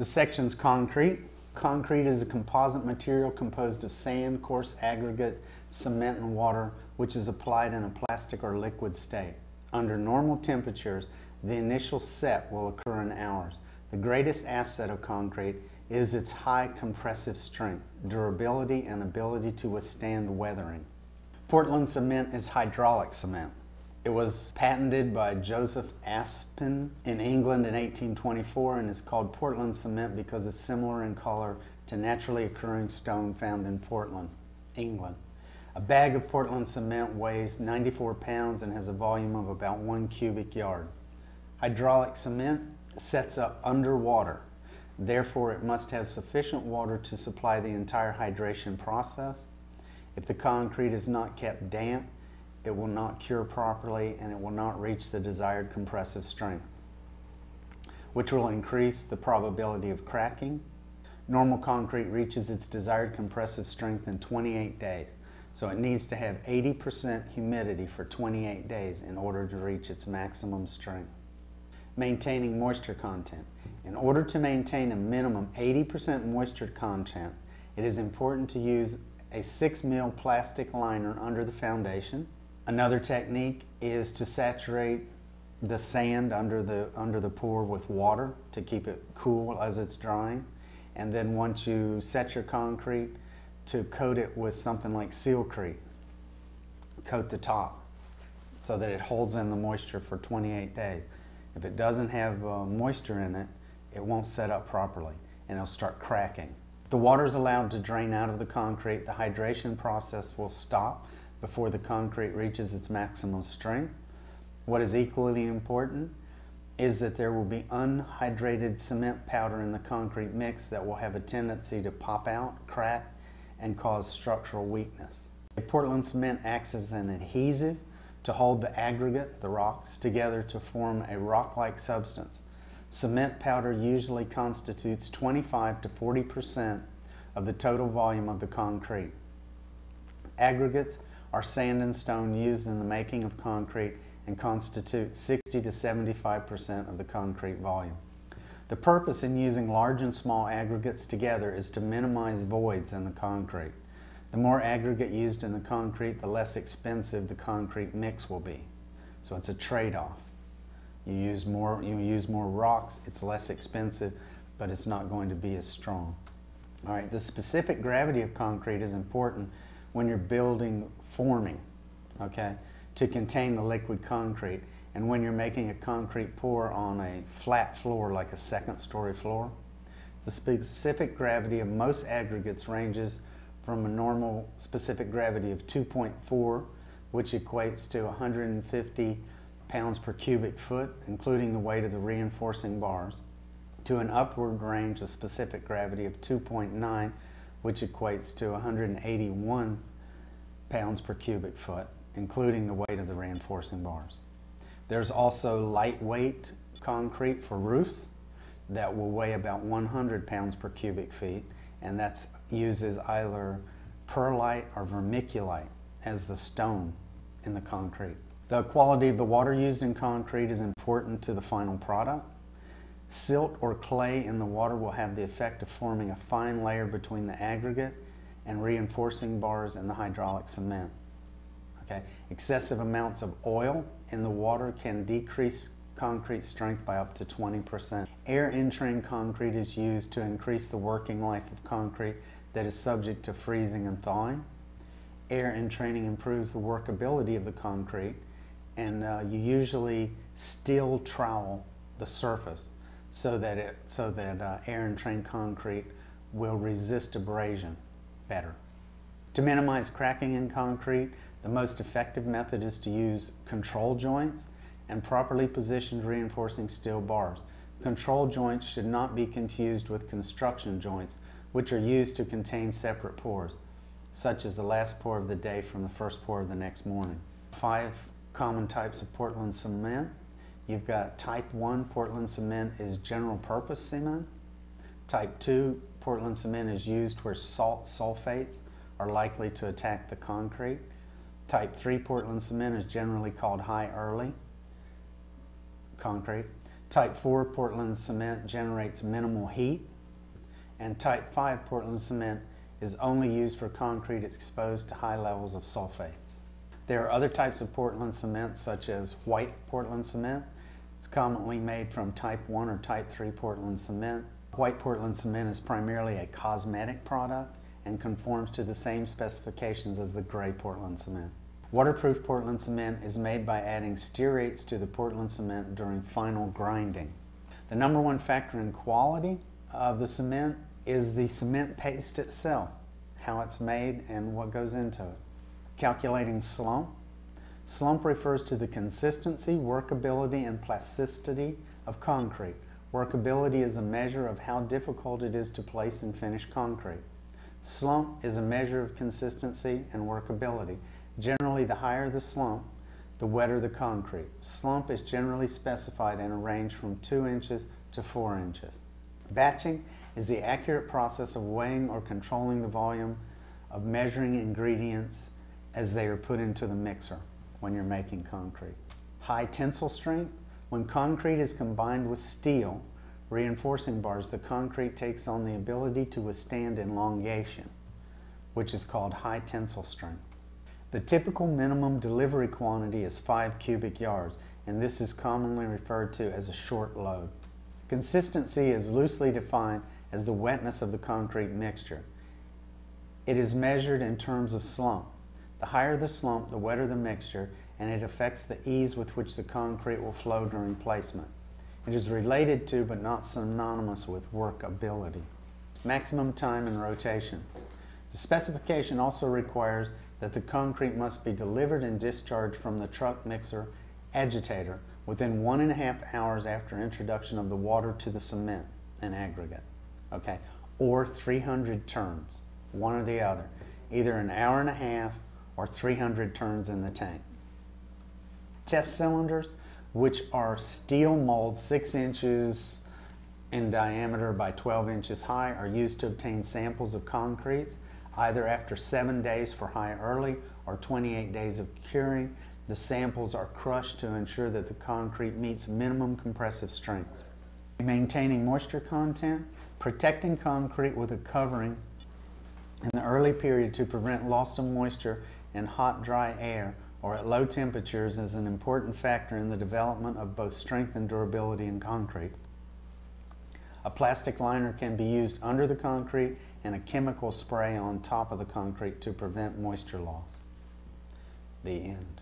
The section's concrete. Concrete is a composite material composed of sand, coarse aggregate, cement, and water, which is applied in a plastic or liquid state. Under normal temperatures, the initial set will occur in hours. The greatest asset of concrete is its high compressive strength, durability, and ability to withstand weathering. Portland cement is hydraulic cement. It was patented by Joseph Aspdin in England in 1824 and is called Portland cement because it's similar in color to naturally occurring stone found in Portland, England. A bag of Portland cement weighs 94 pounds and has a volume of about one cubic yard. Hydraulic cement sets up underwater. Therefore, it must have sufficient water to supply the entire hydration process. If the concrete is not kept damp, it will not cure properly and it will not reach the desired compressive strength, which will increase the probability of cracking. Normal concrete reaches its desired compressive strength in 28 days, so it needs to have 80% humidity for 28 days in order to reach its maximum strength. Maintaining moisture content. In order to maintain a minimum 80% moisture content, it is important to use a 6 mil plastic liner under the foundation Another technique is to saturate the sand under the, under the pour with water to keep it cool as it's drying. And then once you set your concrete, to coat it with something like Sealcrete. Coat the top so that it holds in the moisture for 28 days. If it doesn't have uh, moisture in it, it won't set up properly and it'll start cracking. If the water is allowed to drain out of the concrete, the hydration process will stop before the concrete reaches its maximum strength. What is equally important is that there will be unhydrated cement powder in the concrete mix that will have a tendency to pop out, crack, and cause structural weakness. Portland cement acts as an adhesive to hold the aggregate, the rocks, together to form a rock-like substance. Cement powder usually constitutes 25 to 40 percent of the total volume of the concrete. Aggregates are sand and stone used in the making of concrete and constitute 60 to 75% of the concrete volume. The purpose in using large and small aggregates together is to minimize voids in the concrete. The more aggregate used in the concrete, the less expensive the concrete mix will be. So it's a trade-off. You use more you use more rocks, it's less expensive, but it's not going to be as strong. All right, the specific gravity of concrete is important when you're building forming, okay, to contain the liquid concrete. And when you're making a concrete pour on a flat floor, like a second story floor, the specific gravity of most aggregates ranges from a normal specific gravity of 2.4, which equates to 150 pounds per cubic foot, including the weight of the reinforcing bars, to an upward range of specific gravity of 2.9, which equates to 181 pounds per cubic foot, including the weight of the reinforcing bars. There's also lightweight concrete for roofs that will weigh about 100 pounds per cubic feet, and that uses either perlite or vermiculite as the stone in the concrete. The quality of the water used in concrete is important to the final product. Silt or clay in the water will have the effect of forming a fine layer between the aggregate and reinforcing bars and the hydraulic cement. Okay? Excessive amounts of oil in the water can decrease concrete strength by up to 20%. Air entrained concrete is used to increase the working life of concrete that is subject to freezing and thawing. Air entraining improves the workability of the concrete and uh, you usually steel trowel the surface so that, it, so that uh, air entrained concrete will resist abrasion better. To minimize cracking in concrete, the most effective method is to use control joints and properly positioned reinforcing steel bars. Control joints should not be confused with construction joints, which are used to contain separate pours, such as the last pour of the day from the first pour of the next morning. Five common types of Portland cement. You've got type 1 Portland cement is general purpose cement. Type 2 Portland cement is used where salt sulfates are likely to attack the concrete. Type 3 Portland cement is generally called high early concrete. Type 4 Portland cement generates minimal heat, and Type 5 Portland cement is only used for concrete exposed to high levels of sulfates. There are other types of Portland cement, such as white Portland cement. It's commonly made from Type 1 or Type 3 Portland cement. White Portland cement is primarily a cosmetic product and conforms to the same specifications as the gray Portland cement. Waterproof Portland cement is made by adding stearates to the Portland cement during final grinding. The number one factor in quality of the cement is the cement paste itself, how it's made and what goes into it. Calculating slump. Slump refers to the consistency, workability, and plasticity of concrete. Workability is a measure of how difficult it is to place and finish concrete. Slump is a measure of consistency and workability. Generally, the higher the slump, the wetter the concrete. Slump is generally specified in a range from 2 inches to 4 inches. Batching is the accurate process of weighing or controlling the volume of measuring ingredients as they are put into the mixer when you're making concrete. High tensile strength. When concrete is combined with steel, reinforcing bars, the concrete takes on the ability to withstand elongation, which is called high tensile strength. The typical minimum delivery quantity is 5 cubic yards, and this is commonly referred to as a short load. Consistency is loosely defined as the wetness of the concrete mixture. It is measured in terms of slump. The higher the slump, the wetter the mixture, and it affects the ease with which the concrete will flow during placement. It is related to, but not synonymous with, workability. Maximum time in rotation. The specification also requires that the concrete must be delivered and discharged from the truck mixer agitator within one and a half hours after introduction of the water to the cement and aggregate, okay? Or 300 turns, one or the other, either an hour and a half or 300 turns in the tank. Test cylinders, which are steel molds six inches in diameter by 12 inches high, are used to obtain samples of concretes either after seven days for high early or 28 days of curing. The samples are crushed to ensure that the concrete meets minimum compressive strength. Maintaining moisture content, protecting concrete with a covering in the early period to prevent loss of moisture in hot, dry air or at low temperatures is an important factor in the development of both strength and durability in concrete. A plastic liner can be used under the concrete and a chemical spray on top of the concrete to prevent moisture loss. The end.